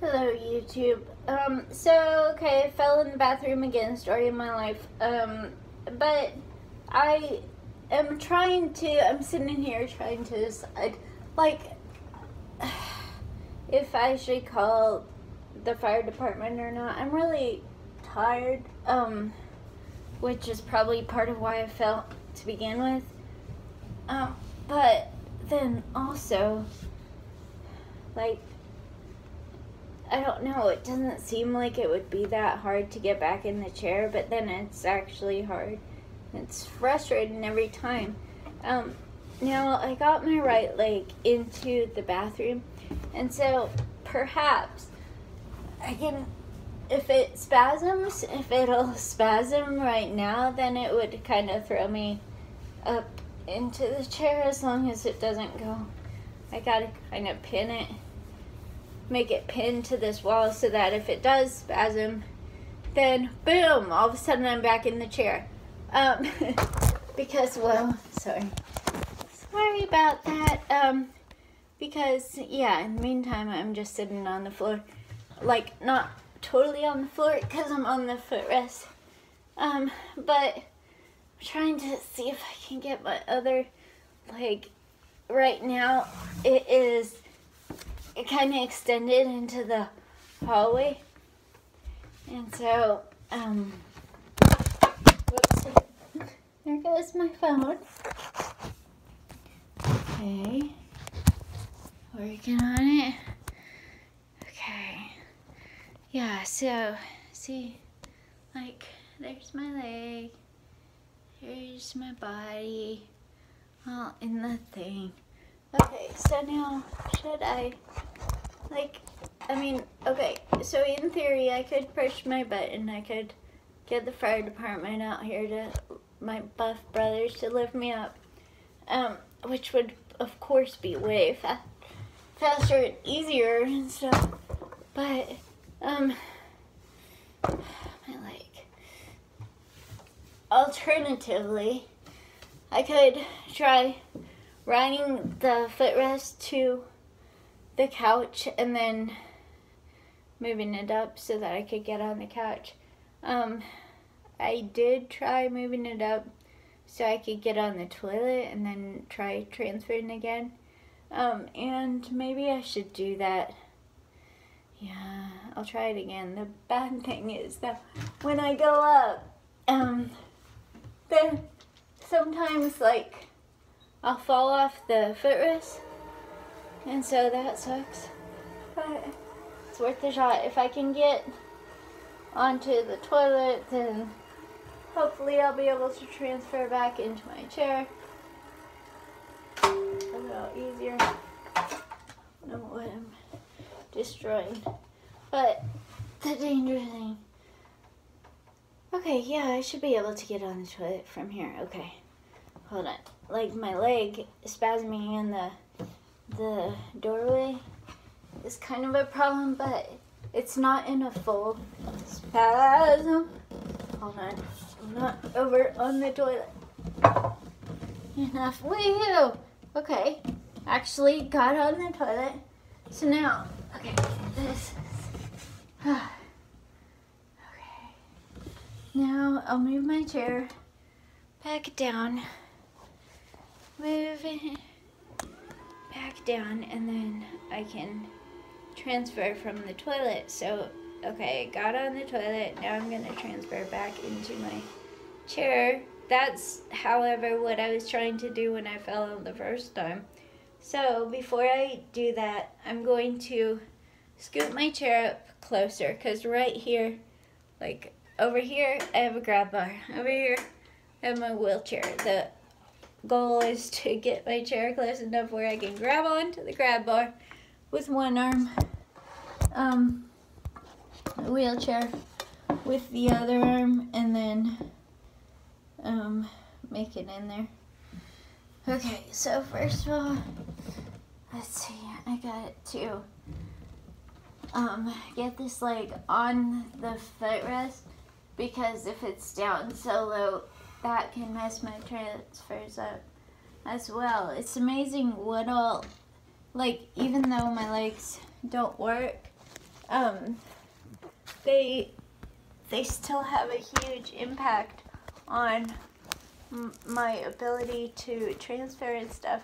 Hello, YouTube. Um, so, okay, I fell in the bathroom again, story of my life. Um, but I am trying to, I'm sitting here trying to decide, like, if I should call the fire department or not. I'm really tired, um, which is probably part of why I fell to begin with. Um, but then also, like, I don't know, it doesn't seem like it would be that hard to get back in the chair, but then it's actually hard. It's frustrating every time. Um, now, I got my right leg into the bathroom, and so perhaps I can, if it spasms, if it'll spasm right now, then it would kind of throw me up into the chair as long as it doesn't go. I gotta kind of pin it make it pinned to this wall so that if it does spasm, then boom, all of a sudden I'm back in the chair. Um, because, well, sorry. Sorry about that. Um, because, yeah, in the meantime, I'm just sitting on the floor. Like, not totally on the floor because I'm on the footrest. Um, but I'm trying to see if I can get my other leg. Right now, it is it kind of extended into the hallway. And so, um, there goes my phone. Okay, working on it. Okay, yeah, so, see, like, there's my leg, here's my body, all in the thing. Okay, so now, should I like, I mean, okay, so in theory, I could push my button. I could get the fire department out here to my buff brothers to lift me up, um, which would, of course, be way fa faster and easier and stuff. But, um, my leg. Alternatively, I could try riding the footrest to the couch and then moving it up so that I could get on the couch. Um, I did try moving it up so I could get on the toilet and then try transferring again. Um, and maybe I should do that. Yeah, I'll try it again. The bad thing is that when I go up, um, then sometimes like I'll fall off the footrest and so that sucks. But it's worth a shot. If I can get onto the toilet, then hopefully I'll be able to transfer back into my chair. A little easier. know what I'm destroying. But the danger thing. Okay, yeah, I should be able to get on the toilet from here. Okay. Hold on. Like my leg spasming in the the doorway is kind of a problem, but it's not in a full spasm. Hold on, I'm not over on the toilet. Enough, woohoo! Okay, actually got on the toilet. So now, okay, this okay. Now I'll move my chair back down. Move back down and then I can transfer from the toilet. So, okay, got on the toilet. Now I'm to transfer back into my chair. That's, however, what I was trying to do when I fell on the first time. So, before I do that, I'm going to scoot my chair up closer because right here, like over here, I have a grab bar. Over here, I have my wheelchair. The goal is to get my chair close enough where I can grab onto the grab bar with one arm, um, wheelchair with the other arm, and then um, make it in there. Okay, so first of all, let's see, I got to um, get this leg on the footrest because if it's down so low, that can mess my transfers up as well. It's amazing what all, like, even though my legs don't work, um, they, they still have a huge impact on my ability to transfer and stuff